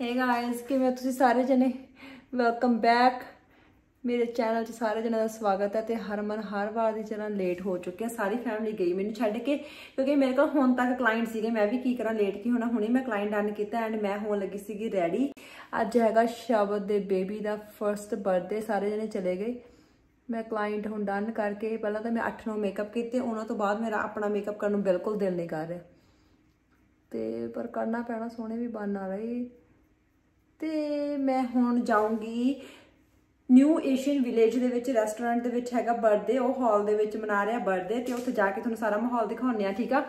Hey guys ਕਿਵੇਂ ਹੋ ਤੁਸੀਂ ਸਾਰੇ ਜਣੇ? ਵੈਲਕਮ ਬੈਕ ਮੇਰੇ ਚੈਨਲ 'ਚ ਸਾਰੇ ਜਣਿਆਂ ਦਾ ਸਵਾਗਤ ਹੈ ਤੇ ਹਰਮਨ ਹਰ ਵਾਰ ਦੀ ਤਰ੍ਹਾਂ ਲੇਟ ਹੋ ਚੁੱਕਿਆ ਸਾਰੀ ਫੈਮਿਲੀ ਗਈ ਮੈਨੂੰ ਛੱਡ ਕੇ, ਕਿਉਂਕਿ ਮੇਰੇ ਕੋਲ ਹੁਣ ਤੱਕ ਕਲਾਇੰਟ ਸੀਗੇ। ਮੈਂ ਵੀ ਕੀ ਕਰਾਂ ਲੇਟ ਕੀ ਹੋਣਾ? ਹੁਣੇ ਮੈਂ ਕਲਾਇੰਟ ਡਨ ਕੀਤਾ ਐਂਡ ਮੈਂ ਹੋਣ ਲੱਗੀ ਸੀਗੀ ਰੈਡੀ ਅੱਜ ਹੈਗਾ ਸ਼ਬਦ ਦੇ ਬੇਬੀ ਦਾ ਫਰਸਟ ਬਰਥਡੇ ਸਾਰੇ ਜਣੇ ਚਲੇ ਗਏ। ਮੈਂ ਕਲਾਇੰਟ ਹੁਣ ਡਨ ਕਰਕੇ, ਪਹਿਲਾਂ ਤਾਂ ਮੈਂ 8-9 ਮੇਕਅਪ ਕੀਤੇ, ਉਹਨਾਂ ਤੋਂ ਬਾਅਦ ਮੇਰਾ ਆਪਣਾ ਮੇਕਅਪ ਕਰਨ ਨੂੰ ਬਿਲਕੁਲ ਦਿਲ ਨਹੀਂ ਕਰ ਰਿਹਾ। ਤੇ ਪਰ ਕਰਨਾ ਪੈਣਾ, ਸੋਹਣੇ ਵੀ ਬਣ ਆ ਰਹੇ ਤੇ ਮੈਂ ਹੁਣ ਜਾਊਂਗੀ ਨਿਊ ਏਸ਼ੀਅਨ ਵਿਲੇਜ ਦੇ ਵਿੱਚ ਰੈਸਟੋਰੈਂਟ ਦੇ ਵਿੱਚ ਹੈਗਾ ਬਰਥਡੇ ਉਹ ਹਾਲ ਦੇ ਵਿੱਚ ਮਨਾ ਰਿਹਾ ਬਰਥਡੇ ਤੇ ਉੱਥੇ ਜਾ ਕੇ ਤੁਹਾਨੂੰ ਸਾਰਾ ਮਾਹੌਲ ਦਿਖਾਉਂਦੇ ਆ ਠੀਕ ਆ?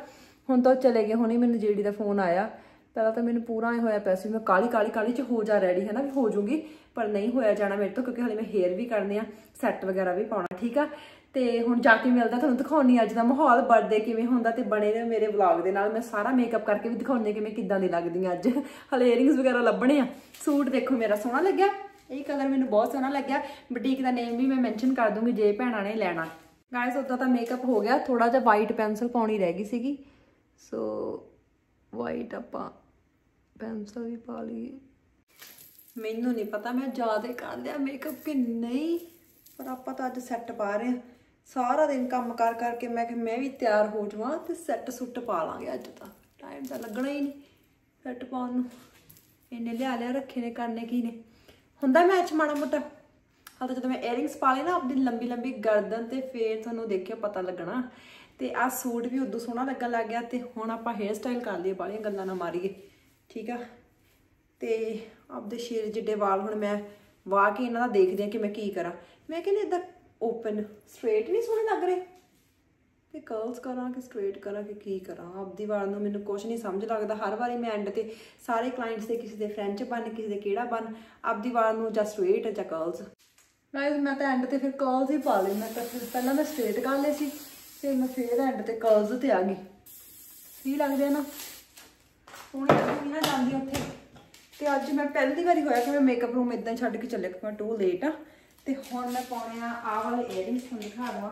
ਹੁਣ ਤਾਂ ਉਹ ਚਲੇ ਗਏ, ਹੁਣੇ ਮੈਨੂੰ ਜੀਡੀ ਦਾ ਫੋਨ ਆਇਆ। ਪਹਿਲਾਂ ਤਾਂ ਮੈਨੂੰ ਪੂਰਾ ਐ ਹੋਇਆ ਪਿਆ ਸੀ, ਮੈਂ ਕਾਲੀ ਕਾਲੀ ਕਾਲੀ ਚ ਹੋ ਜਾ ਰੈਡੀ ਹੈ ਨਾ ਵੀ ਹੋ ਜੂਗੀ, ਪਰ ਨਹੀਂ ਹੋਇਆ ਜਾਣਾ ਮੇਰੇ ਤੋਂ, ਕਿਉਂਕਿ ਹਲੇ ਮੈਂ ਹੇਅਰ ਵੀ ਕਰਨੇ ਆ ਸੈੱਟ ਵਗੈਰਾ ਵੀ ਪਾਉਣਾ, ਠੀਕ ਆ? ਤੇ ਹੁਣ ਜਾ ਕੇ ਮਿਲਦਾ, ਤੁਹਾਨੂੰ ਦਿਖਾਉਣੀ ਅੱਜ ਦਾ ਮਾਹੌਲ ਬਰਥਡੇ ਕਿਵੇਂ ਹੁੰਦਾ ਤੇ ਬਣੇ ਨੇ ਮੇਰੇ ਵਲੌਗ ਦੇ ਨਾਲ। ਮੈਂ ਸਾਰਾ ਮੇਕਅਪ ਕਰਕੇ ਵੀ ਦਿਖਾਉਣੀ ਕਿ ਮੈਂ ਕਿੱਦਾਂ ਦੀ ਲੱਗਦੀ ਆ ਅੱਜ। ਹਲੇ ਇਅਰਿੰਗਸ ਵਗੈਰਾ ਲੱਭਣੇ ਆ। ਸੂਟ ਦੇਖੋ, ਮੇਰਾ ਸੋਹਣਾ ਲੱਗਿਆ। ਇਹ ਕਲਰ ਮੈਨੂੰ ਬਹੁਤ ਸੋਹਣਾ ਲੱਗਿਆ। ਬੁਟੀਕ ਦਾ ਨੇਮ ਵੀ ਮੈਂ ਮੈਂਸ਼ਨ ਕਰ ਦੂੰਗੀ, ਜੇ ਭੈਣਾਂ ਨੇ ਲੈਣਾ। ਗਾਇਸ ਉਦਾਂ ਤਾਂ ਮੇਕਅਪ ਹੋ ਗਿਆ। ਥੋੜਾ ਜਿਹਾ ਵਾਈਟ ਪੈਨਸਲ ਪਾਉਣੀ ਰਹਿ ਗਈ ਸੀਗੀ। ਸੋ ਵਾਈਟ ਆਪਾਂ ਪੈਨਸਲ ਵੀ ਪਾ ਲਈ ਮੈਨੂੰ ਨਹੀਂ ਪਤਾ ਮੈਂ ਜ਼ਿਆਦਾ ਕਰ ਲਿਆ ਮੇਕਅਪ ਕਿ ਨਹੀਂ, ਪਰ ਆਪਾਂ ਤਾਂ ਅੱਜ ਸੈੱਟ ਪਾ ਰਹੇ ਹਾਂ ਸਾਰਾ ਦਿਨ ਕੰਮ ਕਰ ਕਰਕੇ ਮੈਂ ਕਿ ਮੈਂ ਵੀ ਤਿਆਰ ਹੋ ਜਾਵਾਂ ਤੇ ਸੈੱਟ ਸੁੱਟ ਪਾ ਲਾਂਗੇ ਅੱਜ ਤਾਂ। ਟਾਈਮ ਤਾਂ ਲੱਗਣਾ ਹੀ ਨਹੀਂ ਸੈੱਟ ਪਾਉਣ ਨੂੰ। ਇਹਨੇ ਲਿਆ ਲਿਆ ਰੱਖੇ ਨੇ ਕਰਨੇ ਕੀ ਨੇ। ਹੁੰਦਾ ਮੈਚ ਮਾੜਾ ਮੋਟਾ। ਹਾਂ ਤਾਂ ਜਦੋਂ ਮੈਂ ਇਅਰਿੰਗਸ ਪਾ ਲਈ ਨਾ ਆਪਣੀ ਲੰਬੀ ਲੰਬੀ ਗਰਦਨ ਤੇ ਫੇਰ ਤੁਹਾਨੂੰ ਦੇਖਿਓ ਪਤਾ ਲੱਗਣਾ। ਤੇ ਆ ਸੂਟ ਵੀ ਉਦੋਂ ਸੋਹਣਾ ਲੱਗਣ ਲੱਗ ਗਿਆ ਤੇ ਹੁਣ ਆਪਾਂ ਹੇਅਰ ਸਟਾਈਲ ਕਰ ਲਈਏ ਬਾਲੀਆਂ ਗੱਲਾਂ ਨਾ ਮਾਰੀਏ। ਠੀਕ ਆ? ਤੇ ਆਪਦੇ ਸ਼ੇਰ ਜਿੱਡੇ ਵਾਲ ਹੁਣ ਮੈਂ ਵਾਹ ਕੇ ਇਹਨਾਂ ਦਾ ਦੇਖਦੇ ਆ ਕਿ ਮੈਂ ਕੀ ਕਰਾਂ। ਮੈਂ ਕਹਿੰਦੀ ਇਦਾਂ ਓਪਨ ਸਟ੍ਰੇਟ ਨਹੀਂ ਸੋਹਣੇ ਲੱਗ ਰਹੇ। ਤੇ ਕਰਲਸ ਕਰਾਂ ਕਿ ਸਟ੍ਰੇਟ ਕਰਾਂ ਕਿ ਕੀ ਕਰਾਂ? ਆਪਦੀ ਵਾਲ ਨੂੰ ਮੈਨੂੰ ਕੁਝ ਨਹੀਂ ਸਮਝ ਲੱਗਦਾ। ਹਰ ਵਾਰੀ ਮੈਂ ਐਂਡ ਤੇ ਸਾਰੇ ਕਲਾਇੰਟਸ ਦੇ ਕਿਸੇ ਦੇ ਫ੍ਰੈਂਚ ਬਣ, ਕਿਸੇ ਦੇ ਕਿਹੜਾ ਬਣ, ਆਪਦੀ ਵਾਰ ਨੂੰ ਜਾਂ ਸਟ੍ਰੇਟ ਜਾਂ ਕਰਲਸ ਗਾਇਸ ਮੈਂ ਤਾਂ ਐਂਡ ਤੇ ਫਿਰ ਕਰਲਸ ਹੀ ਪਾ ਲਈ ਮੈਂ ਤਾਂ ਫਿਰ ਪਹਿਲਾਂ ਮੈਂ ਸਟ੍ਰੇਟ ਕਰ ਲਏ ਸੀ, ਫਿਰ ਮੈਂ ਫਿਰ ਐਂਡ ਤੇ ਕਰਲਸ ਤੇ ਆ ਗਈ। ਸਹੀ ਲੱਗਦੇ ਆ ਨਾ? ਸੋਹਣੀ ਲੱਗਦੀ ਨਾ ਜਾਂਦੀ ਉੱਥੇ। ਤੇ ਅੱਜ ਮੈਂ ਪਹਿਲੀ ਵਾਰੀ ਹੋਇਆ ਕਿ ਮੈਂ ਮੇਕਅਪ ਰੂਮ ਇਦਾਂ ਛੱਡ ਕੇ ਚੱਲੇ ਕਿਉਂਕਿ ਮੈਂ ਟੂ ਲੇਟ ਆ। ਤੇ ਹੁਣ ਮੈਂ ਪਾਉਣੇ ਆ ਆਹ ਵਾਲੇ ਇਅਰਿੰਗਸ ਤੁਹਾਨੂੰ ਦਿਖਾ ਦਵਾਂ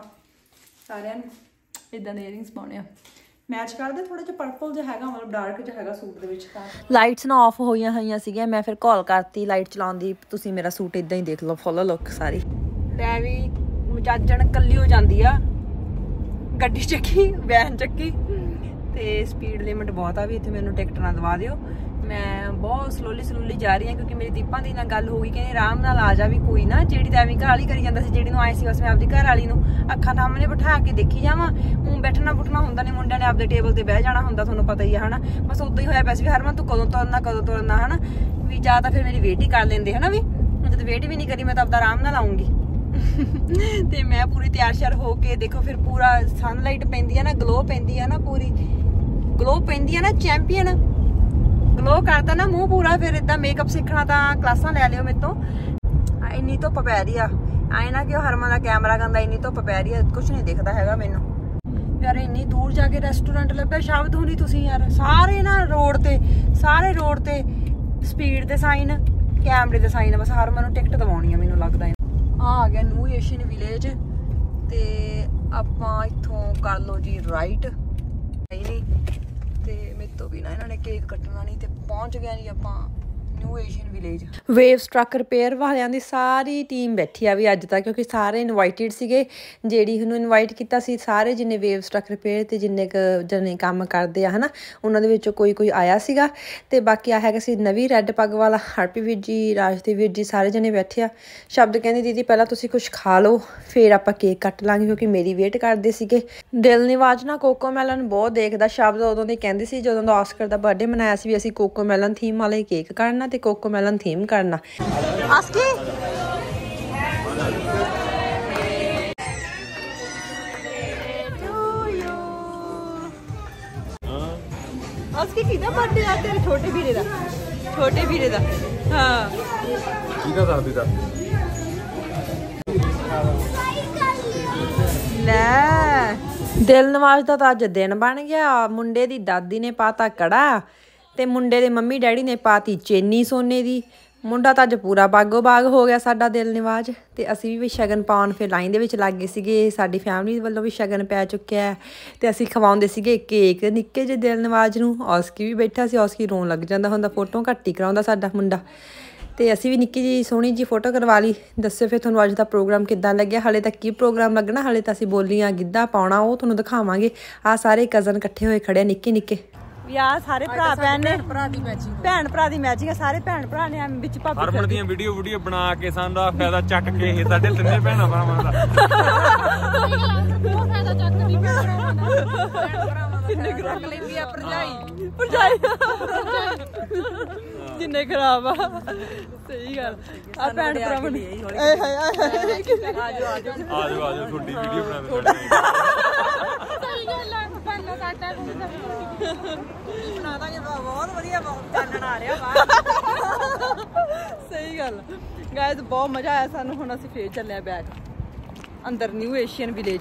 ਸਾਰਿਆਂ ਨੂੰ। ਇਦਾਂ ਦੇ ਇਅਰਿੰਗਸ ਪਾਉਣੇ ਆ। ਮੈਚ ਕਰਦੇ ਥੋੜਾ ਜਿਹਾ ਪਰਪਲ ਜਿਹਾ ਹੈਗਾ ਮਤਲਬ ਡਾਰਕ ਜਿਹਾ ਹੈਗਾ ਸੂਟ ਦੇ ਵਿੱਚ ਤਾਂ। ਲਾਈਟਸ ਨਾ ਆਫ ਹੋਈਆਂ ਹੋਈਆਂ ਸੀਗੀਆਂ ਮੈਂ ਫਿਰ ਕਾਲ ਕਰਤੀ ਲਾਈਟ ਚਲਾਉਣ ਦੀ ਤੁਸੀਂ ਮੇਰਾ ਸੂਟ ਇਦਾਂ ਹੀ ਦੇਖ ਲਓ ਫੁੱਲ ਲੁੱਕ ਸਾਰੀ। ਲੈ ਵੀ ਮਜਾਜਣ ਕੱਲੀ ਹੋ ਜਾਂਦੀ ਆ। ਗੱਡੀ ਚੱਕੀ ਵੈਨ ਚੱਕੀ ਤੇ ਸਪੀਡ ਲਿਮਟ ਬਹੁਤ ਆ ਵੀ ਇੱਥੇ ਮੈਨੂੰ ਟਿਕਟ ਨਾ ਦਵਾ ਦਿਓ। ਮੈਂ ਬਹੁਤ ਸਲੋਲੀ ਸਲੋਲੀ ਜਾ ਰਹੀ ਹਾਂ ਕਿਉਂਕਿ ਮੇਰੀ ਦੀਪਾਂ ਦੀ ਨਾਲ ਗੱਲ ਹੋ ਗਈ, ਕਹਿੰਦੇ ਆਰਾਮ ਨਾਲ ਆ ਜਾ ਵੀ ਕੋਈ ਨਾ, ਜਿਹੜੀ ਤਾਂ ਐਵੇਂ ਘਾਲੀ ਕਰੀ ਜਾਂਦਾ ਸੀ, ਜਿਹੜੀ ਨੂੰ ਆਏ ਸੀ ਬਸ ਮੈਂ ਆਪਦੀ ਘਰ ਵਾਲੀ ਨੂੰ ਅੱਖਾਂ ਸਾਹਮਣੇ ਬਿਠਾ ਕੇ ਦੇਖੀ ਜਾਵਾਂ। ਉਹ ਬੈਠਣਾ ਬੁੱਠਣਾ ਹੁੰਦਾ ਨਹੀਂ ਮੁੰਡਿਆਂ ਨੇ ਆਪਦੇ ਟੇਬਲ ਤੇ ਬਹਿ ਜਾਣਾ ਹੁੰਦਾ, ਤੁਹਾਨੂੰ ਪਤਾ ਹੀ ਆ, ਹਨਾ। ਬਸ ਉਦਾਂ ਹੀ ਹੋਇਆ ਪਿਆ ਸੀ ਵੀ ਹਰਮਨ ਤੂੰ ਕਦੋਂ ਤੁਰਨਾ ਕਦੋਂ ਤੁਰਨਾ, ਹਨਾ। ਵੀ ਜਾਂ ਤਾਂ ਫਿਰ ਮੇਰੀ ਵੇਟ ਹੀ ਕਰ ਲੈਂਦੇ, ਹਨਾ ਵੀ। ਜਦ ਵੇਟ ਵੀ ਨਹੀਂ ਕਰੀ, ਮੈਂ ਤਾਂ ਆਪਦਾ ਆਰਾਮ ਨਾਲ ਆਉਂਗੀ ਤੇ ਮੈਂ ਪੂਰੀ ਤਿਆਰ ਸ਼ਰ ਹੋ ਕੇ ਦੇਖੋ ਫਿਰ ਪੂਰਾ ਸਨਲਾਈਟ ਪੈਂਦੀ ਆ ਨਾ ਗਲੋ ਪੈਂਦੀ ਆ ਨਾ ਪੂਰੀ। ਗਲੋ ਪੈਂਦੀ ਆ ਨਾ ਚੈਂਪੀਅਨ ਗਲੋ ਕਰਦਾ ਨਾ ਮੂੰਹ ਪੂਰਾ, ਫਿਰ ਇਦਾਂ ਮੇਕਅਪ ਸਿੱਖਣਾ ਤਾਂ ਕਲਾਸਾਂ ਲੈ ਲਿਓ ਮੇਰੇ ਤੋਂ ਇੰਨੀ ਧੁੱਪ ਪੈ ਰਹੀ ਆ। ਐ ਨਾ ਕਿ ਉਹ ਹਰਮਨ ਦਾ ਕੈਮਰਾ ਗੰਦਾ ਇੰਨੀ ਧੁੱਪ ਪੈ ਰਹੀ ਆ ਕੁਝ ਨਹੀਂ ਦਿਖਦਾ ਹੈਗਾ ਮੈਨੂੰ। ਯਾਰ ਇੰਨੀ ਦੂਰ ਜਾ ਕੇ ਰੈਸਟੋਰੈਂਟ ਲੱਭਿਆ ਸ਼ਬਦ ਹੋਣੀ ਤੁਸੀਂ ਯਾਰ। ਸਾਰੇ ਨਾ ਰੋਡ ਤੇ, ਸਾਰੇ ਰੋਡ ਤੇ ਸਪੀਡ ਦੇ ਸਾਈਨ ਕੈਮਰੇ ਦੇ ਸਾਈਨ ਬਸ ਹਰਮਨ ਨੂੰ ਟਿਕਟ ਦਵਾਉਣੀ ਆ ਮੈਨੂੰ ਲੱਗਦਾ ਆ ਆ ਗਿਆ ਨਿਊ ਏਸ਼ੀਅਨ ਵਿਲੇਜ ਤੇ ਆਪਾਂ ਇੱਥੋਂ ਕਰ ਲਓ ਜੀ ਰਾਈਟ ਤੋਂ ਬਿਨਾ ਇਹਨਾਂ ਨੇ ਕੇਕ ਕੱਟਣਾ ਨਹੀਂ ਤੇ ਪਹੁੰਚ ਗਿਆ ਜੀ ਆਪਾਂ। New Asian village wave struck repair ਵਾਲਿਆਂ ਦੀ ਸਾਰੀ ਟੀਮ ਬੈਠੀ ਆ ਵੀ ਅੱਜ ਤੱਕ ਕਿਉਂਕਿ ਸਾਰੇ ਇਨਵਾਈਟਡ ਸੀਗੇ। ਜਿਹੜੀ ਉਹਨੂੰ ਇਨਵਾਈਟ ਕੀਤਾ ਸੀ, ਸਾਰੇ ਜਿੰਨੇ ਵੇਵ ਸਟ੍ਰਕ ਰਿਪੇਅਰ ਤੇ ਜਿੰਨੇ ਕ ਜਣੇ ਕੰਮ ਕਰਦੇ ਆ, ਹਨਾ, ਉਹਨਾਂ ਦੇ ਵਿੱਚੋਂ ਕੋਈ ਕੋਈ ਆਇਆ ਸੀਗਾ। ਤੇ ਬਾਕੀ ਆ ਹੈਗਾ ਸੀ ਨਵੀਂ ਰੈੱਡ ਪੱਗ ਵਾਲਾ ਹਰਪੀ ਵੀਰ ਜੀ, ਰਾਜਦੀਪ ਵੀਰ ਜੀ, ਸਾਰੇ ਜਣੇ ਬੈਠੇ ਆ। ਸ਼ਬਦ ਕਹਿੰਦੇ, ਦੀਦੀ, ਪਹਿਲਾਂ ਤੁਸੀਂ ਕੁਝ ਖਾ ਲਓ, ਫਿਰ ਆਪਾਂ ਕੇਕ ਕੱਟ ਲਾਂਗੇ, ਕਿਉਂਕਿ ਮੇਰੀ ਵੇਟ ਕਰਦੇ ਸੀਗੇ। ਦਿਲ ਨਿਵਾਜ ਨਾ ਕੋਕੋ ਮੈਲਨ ਬਹੁਤ ਦੇਖਦਾ, ਸ਼ਬਦ ਉਦੋਂ ਦੀ ਕਹਿੰਦੇ ਸੀ, ਜਦੋਂ ਦਾ ਆਸਕਰ ਦਾ ਬਰਥਡੇ ਮਨਾਇਆ ਸੀ ਵੀ ਅਸੀਂ ਕੋਕੋ ਮੈਲਨ ਥੀਮ ਵਾਲੇ ਕੇਕ ਕਰਨਾ ਤੇ ਕੋਕੋ ਮੈਲਨ ਥੀਮ ਕਰਨਾ ਆਸਕੀ ਆਸਕੀ ਕਿਹਦਾ ਬਰਥਡੇ ਆ ਤੇਰੇ ਛੋਟੇ ਵੀਰੇ ਦਾ ਛੋਟੇ ਵੀਰੇ ਦਾ ਹਾਂ ਕਿਹਦਾ ਦਾਦੀ ਦਾ ਲੈ ਦਿਲ ਨਵਾਜ਼ ਦਾ ਤਾਂ ਅੱਜ ਦਿਨ ਬਣ ਗਿਆ ਮੁੰਡੇ ਦੀ ਦਾਦੀ ਨੇ ਪਾਤਾ ਕੜਾ ਤੇ ਮੁੰਡੇ ਦੇ ਮੰਮੀ ਡੈਡੀ ਨੇ ਪਾਤੀ ਚੇਨੀ ਸੋਨੇ ਦੀ। ਮੁੰਡਾ ਤਾਂ ਅੱਜ ਪੂਰਾ ਬਾਗੋ ਬਾਗ ਹੋ ਗਿਆ ਸਾਡਾ ਦਿਲ ਨਿਵਾਜ। ਤੇ ਅਸੀਂ ਵੀ ਸ਼ਗਨ ਪਾਉਣ ਫਿਰ ਲਾਈਨ ਦੇ ਵਿੱਚ ਲੱਗ ਗਏ ਸੀਗੇ। ਸਾਡੀ ਫੈਮਿਲੀ ਵੱਲੋਂ ਵੀ ਸ਼ਗਨ ਪੈ ਚੁੱਕਿਆ ਹੈ। ਤੇ ਅਸੀਂ ਖਵਾਉਂਦੇ ਸੀਗੇ ਕੇਕ ਨਿੱਕੇ ਜਿਹੇ ਦਿਲ ਨਿਵਾਜ ਨੂੰ। ਔਸਕੀ ਵੀ ਬੈਠਾ ਸੀ, ਔਸਕੀ ਰੋਣ ਲੱਗ ਜਾਂਦਾ ਹੁੰਦਾ ਫੋਟੋ ਘੱਟ ਹੀ ਕਰਾਉਂਦਾ ਸਾਡਾ ਮੁੰਡਾ। ਤੇ ਅਸੀਂ ਵੀ ਨਿੱਕੀ ਜੀ ਸੋਹਣੀ ਜੀ ਫੋਟੋ ਕਰਵਾ ਲਈ। ਦੱਸਿਓ ਫਿਰ ਤੁਹਾਨੂੰ ਅੱਜ ਦਾ ਪ੍ਰੋਗਰਾਮ ਕਿੱਦਾਂ ਲੱਗਿਆ? ਹਲੇ ਤੱਕ ਕੀ ਪ੍ਰੋਗਰਾਮ ਲੱਗਣਾ? ਹਲੇ ਤਾਂ ਅਸੀਂ ਬੋਲੀਆਂ ਗਿੱਧਾ ਪਾਉਣਾ, ਉਹ ਤੁਹਾਨੂੰ ਦਿਖਾਵਾਂਗੇ। ਆ ਸਾਰੇ ਕਜ਼ਨ ਇਕੱਠੇ ਹੋਏ ਖੜੇ ਨਿੱਕੇ ਨਿੱਕੇ ਯਾ ਸਾਰੇ ਭਰਾ ਭੈਣ ਨੇ। ਭਰਾ ਦੀ ਮੈਚਿੰਗ ਭੈਣ ਭਰਾ ਦੀ ਮੈਚਿੰਗ ਸਾਰੇ ਭੈਣ ਭਰਾ ਨੇ ਐਵੇਂ ਵਿੱਚ ਭਾਬੀ ਹਰਮਨ ਦੀਆਂ ਵੀਡੀਓ ਵੀਡੀਓ ਬਣਾ ਕੇ ਸਾਨੂੰ ਦਾ ਫਾਇਦਾ ਚੱਕ ਕੇ ਇਹ ਸਾਡੇ ਤਿੰਨੇ ਭੈਣਾਂ ਭਰਾਵਾਂ ਦਾ। ਭਰਜਾਈ। ਜਿੰਨੇ ਖਰਾਬ ਆ। ਸਹੀ ਗੱਲ। ਆ ਭੈਣ ਭਰਾ ਨੂੰ। ਏ ਹਾਏ ਹਾਏ। ਆਜੋ ਆਜੋ ਆ। ਜਾਓ ਆ ਜਾਓ ਤੁਹਾਡੀ ਵੀਡੀਓ ਬਣਾ ਦੇ ਬਹੁਤ ਵਧੀਆ ਚਾਨਣ ਆ ਰਿਹਾ ਬਾਹਰ। ਸਹੀ ਗੱਲ। ਗਾਇਜ਼ ਬਹੁਤ ਮਜ਼ਾ ਆਇਆ ਸਾਨੂੰ। ਹੁਣ ਅਸੀਂ ਫੇਰ ਚੱਲੇ ਆ ਬੈਕ ਅੰਦਰ ਨਿਊ ਏਸ਼ੀਅਨ ਵਿਲੇਜ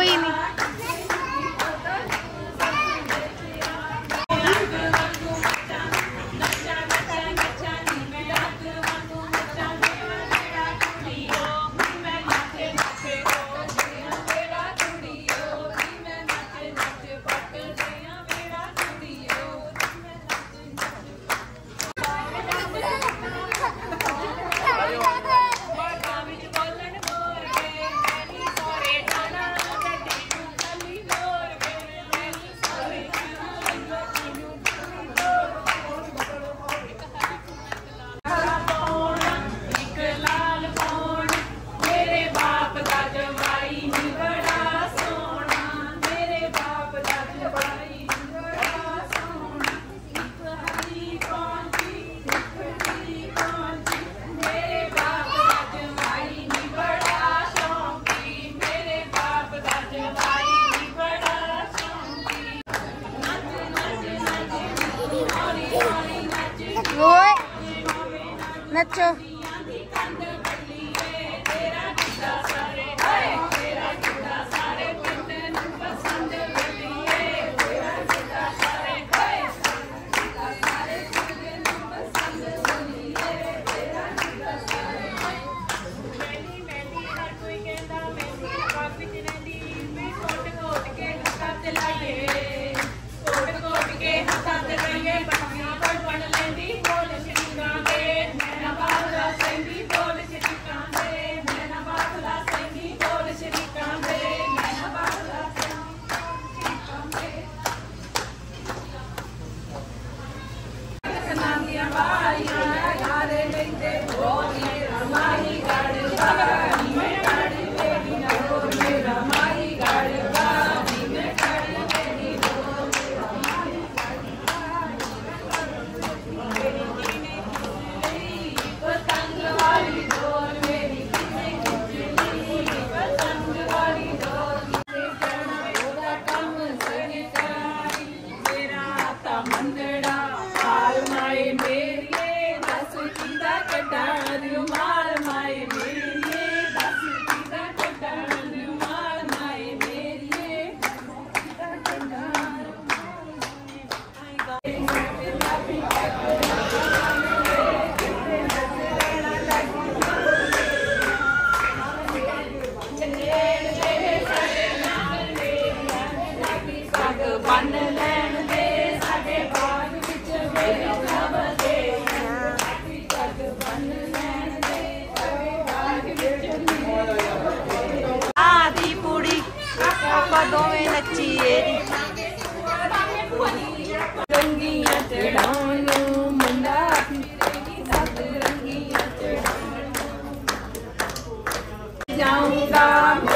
ਕੋਈ ਦੋਵੇਂ ਨੱਚੀਏ ਰੰਗੀਆਂ ਚੜਾਉਣ ਨੂੰ ਮੁੰਡਾ ਸੱਤ ਰੰਗੀਆਂ ਜਾਊਂਗਾ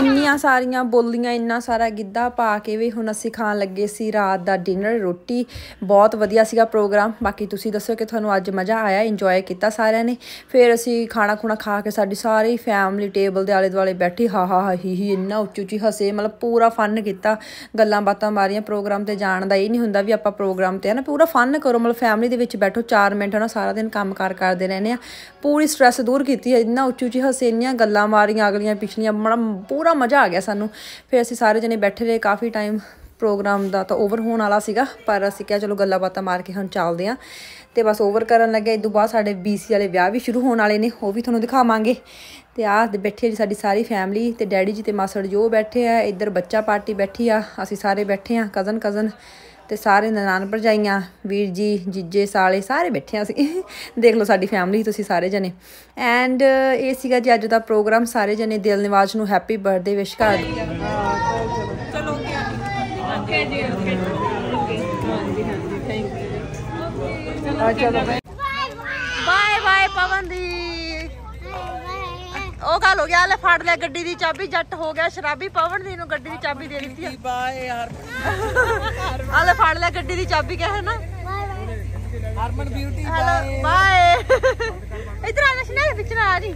ਇੰਨੀਆਂ ਸਾਰੀਆਂ ਬੋਲੀਆਂ, ਇੰਨਾ ਸਾਰਾ ਗਿੱਧਾ ਪਾ ਕੇ ਵੀ ਹੁਣ ਅਸੀਂ ਖਾਣ ਲੱਗੇ ਸੀ ਰਾਤ ਦਾ ਡਿਨਰ ਰੋਟੀ। ਬਹੁਤ ਵਧੀਆ ਸੀਗਾ ਪ੍ਰੋਗਰਾਮ। ਬਾਕੀ ਤੁਸੀਂ ਦੱਸੋ ਕਿ ਤੁਹਾਨੂੰ ਅੱਜ ਮਜ਼ਾ ਆਇਆ ਇੰਜੋਏ ਕੀਤਾ ਸਾਰਿਆਂ ਨੇ? ਫਿਰ ਅਸੀਂ ਖਾਣਾ ਖੁਣਾ ਖਾ ਕੇ ਸਾਡੀ ਸਾਰੀ ਫੈਮਿਲੀ ਟੇਬਲ ਦੇ ਆਲੇ ਦੁਆਲੇ ਬੈਠੀ, ਹਾ ਹਾ, ਹੀ ਹੀ ਇੰਨਾ ਉੱਚੀ ਉੱਚੀ ਹੱਸੇ, ਮਤਲਬ ਪੂਰਾ ਫਨ ਕੀਤਾ। ਗੱਲਾਂ ਬਾਤਾਂ ਮਾਰੀਆਂ ਪ੍ਰੋਗਰਾਮ ਤੇ ਜਾਣ ਦਾ। ਇਹ ਨਹੀਂ ਹੁੰਦਾ ਵੀ ਆਪਾਂ ਪ੍ਰੋਗਰਾਮ ਤੇ ਹੈ ਨਾ, ਪੂਰਾ ਫਨ ਕਰੋ। ਮਤਲਬ ਫੈਮਿਲੀ ਦੇ ਵਿੱਚ ਬੈਠੋ 4 ਮਿੰਟ ਨਾ ਸਾਰਾ ਦਿਨ ਕੰਮ ਕਾਰ ਕਰਦੇ ਰਹਿੰਦੇ ਆ। ਪੂਰੀ ਸਟ੍ਰੈਸ ਦੂਰ ਕੀਤੀ ਇੰਨਾ ਉੱਚੀ ਉੱਚੀ ਹੱਸੇ, ਇੰਨੀਆਂ ਗੱਲਾਂ ਮਾਰੀਆਂ ਅਗਲੀਆਂ, ਪਿਛਲੀਆਂ ਬੜਾ ਪੂਰਾ ਮਜ਼ਾ ਆ ਗਿਆ ਸਾਨੂੰ। ਫਿਰ ਅਸੀਂ ਸਾਰੇ ਜਣੇ ਬੈਠੇ ਰਹੇ, ਕਾਫੀ ਟਾਈਮ ਪ੍ਰੋਗਰਾਮ ਦਾ ਤਾਂ ਓਵਰ ਹੋਣ ਵਾਲਾ ਸੀਗਾ, ਪਰ ਅਸੀਂ ਕਿਹਾ ਚਲੋ ਗੱਲਾਂ ਬਾਤਾਂ ਮਾਰ ਕੇ ਹੁਣ ਚੱਲਦੇ ਆਂ ਤੇ ਬਸ ਓਵਰ ਕਰਨ ਲੱਗੇ, ਇਸ ਤੋਂ ਬਾਅਦ ਸਾਡੇ ਬੀਸੀ ਵਾਲੇ ਵਿਆਹ ਵੀ ਸ਼ੁਰੂ ਹੋਣ ਵਾਲੇ ਨੇ, ਉਹ ਵੀ ਤੁਹਾਨੂੰ ਦਿਖਾਵਾਂਗੇ। ਤੇ ਆਹ ਤੇ ਬੈਠੀ ਹੈ ਜੀ ਸਾਡੀ ਸਾਰੀ ਫੈਮਿਲੀ ਤੇ ਡੈਡੀ ਜੀ ਤੇ ਮਾਸੜ ਜੋ ਬੈਠੇ ਆ, ਇੱਧਰ ਬੱਚਾ ਪਾਰਟੀ ਬੈਠੀ ਆ, ਅਸੀਂ ਸਾਰੇ ਬੈਠੇ ਆ ਕਜ਼ਨ ਕਜ਼ਨ ਤੇ ਸਾਰੇ ਨਨਾਣ ਭਰਜਾਈਆਂ ਵੀਰ ਜੀ ਜੀਜੇ ਸਾਲੇ ਸਾਰੇ ਬੈਠੇ ਆ ਅਸੀਂ। ਦੇਖ ਲਓ ਸਾਡੀ ਫੈਮਿਲੀ ਤੁਸੀਂ ਸਾਰੇ ਜਣੇ। ਐਂਡ ਇਹ ਸੀਗਾ ਜੀ ਅੱਜ ਦਾ ਪ੍ਰੋਗਰਾਮ ਸਾਰੇ ਜਣੇ ਦਿਲ ਨਿਵਾਜ ਨੂੰ ਹੈਪੀ ਬਰਥਡੇ ਵਿਸ਼ ਕਰ। ਚਲੋ ਓਕੇ ਜੀ ਓਕੇ। ਹਾਂਜੀ ਹਾਂਜੀ ਥੈਂਕ ਯੂ ਚਲੋ ਬਾਏ ਬਾਏ ਪਵਨ ਦੀ ਉਹ ਗੱਲ ਹੋ ਗਿਆ ਲੈ ਫੜ ਲੈ ਗੱਡੀ ਦੀ ਚਾਬੀ ਜੱਟ ਹੋ ਗਿਆ ਸ਼ਰਾਬੀ ਪਵਨ ਦੀ ਨੂੰ ਗੱਡੀ ਦੀ ਚਾਬੀ ਦੇ ਦਿੱਤੀ ਆ। ਬਾਏ ਯਾਰ ਆ ਲੈ ਫੜ ਲੈ ਗੱਡੀ ਦੀ ਚਾਬੀ ਕਹੇ ਨਾ। ਹਰਮਨ ਬਿਊਟੀ ਹੈਲੋ ਬਾਏ ਇਧਰ ਆ ਨਸ਼ਨਾ ਪਿੱਛੇ ਨਾ ਆ ਜੀ।